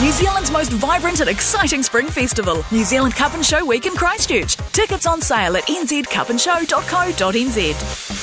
New Zealand's most vibrant and exciting spring festival, New Zealand Cup and Show Week in Christchurch. Tickets on sale at nzcupandshow.co.nz.